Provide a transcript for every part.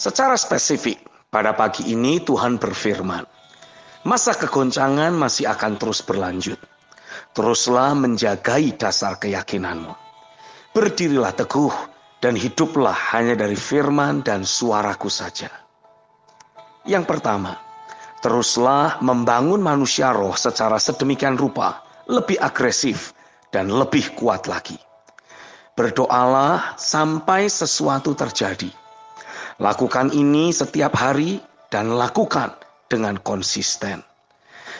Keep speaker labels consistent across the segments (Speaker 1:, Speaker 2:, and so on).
Speaker 1: Secara spesifik, pada pagi ini Tuhan berfirman, masa kegoncangan masih akan terus berlanjut. Teruslah menjagai dasar keyakinanmu. Berdirilah teguh dan hiduplah hanya dari firman dan suaraku saja. Yang pertama, teruslah membangun manusia roh secara sedemikian rupa, lebih agresif dan lebih kuat lagi. Berdoalah sampai sesuatu terjadi. Lakukan ini setiap hari dan lakukan dengan konsisten.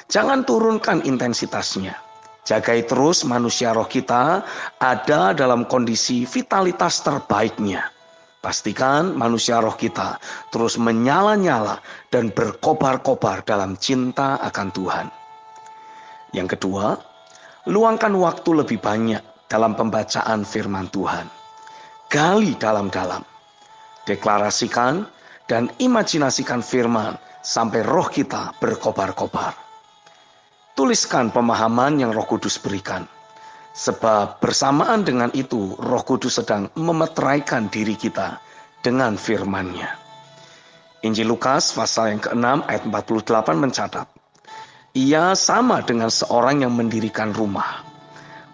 Speaker 1: Jangan turunkan intensitasnya. Jagai terus manusia roh kita ada dalam kondisi vitalitas terbaiknya. Pastikan manusia roh kita terus menyala-nyala dan berkobar-kobar dalam cinta akan Tuhan. Yang kedua, luangkan waktu lebih banyak dalam pembacaan firman Tuhan. Gali dalam-dalam. Deklarasikan dan imajinasikan firman sampai roh kita berkobar-kobar. Tuliskan pemahaman yang roh kudus berikan. Sebab bersamaan dengan itu roh kudus sedang memeteraikan diri kita dengan firmannya. Injil Lukas pasal yang ke-6 ayat 48 mencatat. Ia sama dengan seorang yang mendirikan rumah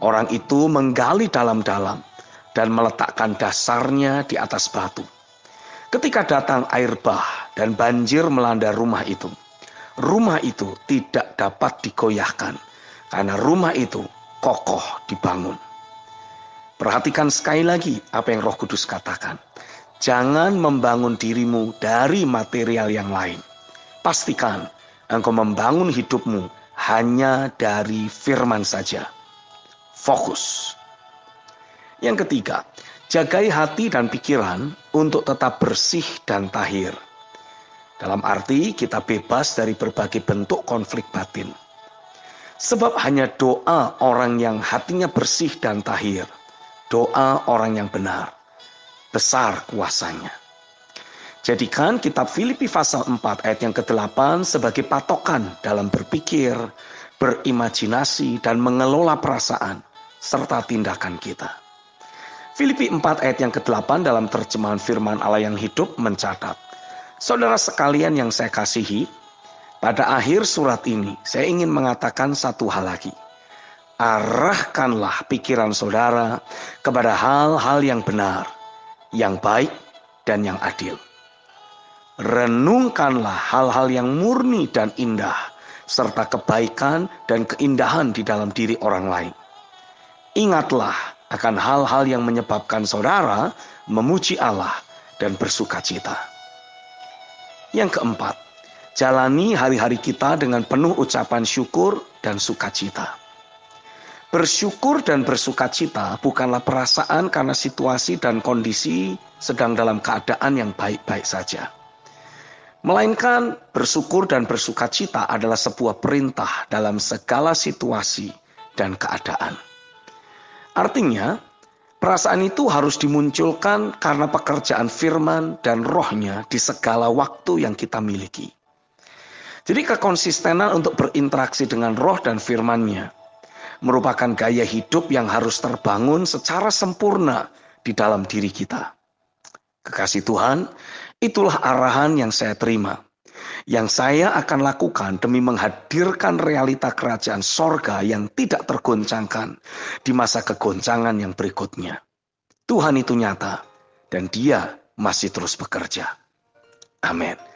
Speaker 1: Orang itu menggali dalam-dalam dan meletakkan dasarnya di atas batu. Ketika datang air bah dan banjir melanda rumah itu, rumah itu tidak dapat digoyahkan karena rumah itu kokoh dibangun. Perhatikan sekali lagi apa yang Roh Kudus katakan. Jangan membangun dirimu dari material yang lain. Pastikan engkau membangun hidupmu hanya dari firman saja fokus. Yang ketiga, jagai hati dan pikiran untuk tetap bersih dan tahir. Dalam arti kita bebas dari berbagai bentuk konflik batin. Sebab hanya doa orang yang hatinya bersih dan tahir, doa orang yang benar, besar kuasanya. Jadikan kitab Filipi pasal 4 ayat yang ke-8 sebagai patokan dalam berpikir, berimajinasi, dan mengelola perasaan serta tindakan kita. Filipi 4 ayat yang ke-8 dalam terjemahan firman Allah yang hidup mencatat, Saudara sekalian yang saya kasihi, pada akhir surat ini saya ingin mengatakan satu hal lagi. Arahkanlah pikiran saudara kepada hal-hal yang benar, yang baik, dan yang adil. Renungkanlah hal-hal yang murni dan indah, serta kebaikan dan keindahan di dalam diri orang lain Ingatlah akan hal-hal yang menyebabkan saudara memuji Allah dan bersuka cita. Yang keempat, jalani hari-hari kita dengan penuh ucapan syukur dan sukacita. Bersyukur dan bersuka cita bukanlah perasaan karena situasi dan kondisi sedang dalam keadaan yang baik-baik saja. Melainkan bersyukur dan bersuka cita adalah sebuah perintah dalam segala situasi dan keadaan. Artinya, perasaan itu harus dimunculkan karena pekerjaan firman dan rohnya di segala waktu yang kita miliki. Jadi kekonsistenan untuk berinteraksi dengan roh dan firmannya merupakan gaya hidup yang harus terbangun secara sempurna di dalam diri kita. Kekasih Tuhan, itulah arahan yang saya terima yang saya akan lakukan demi menghadirkan realita kerajaan sorga yang tidak tergoncangkan di masa kegoncangan yang berikutnya. Tuhan itu nyata dan dia masih terus bekerja. Amin.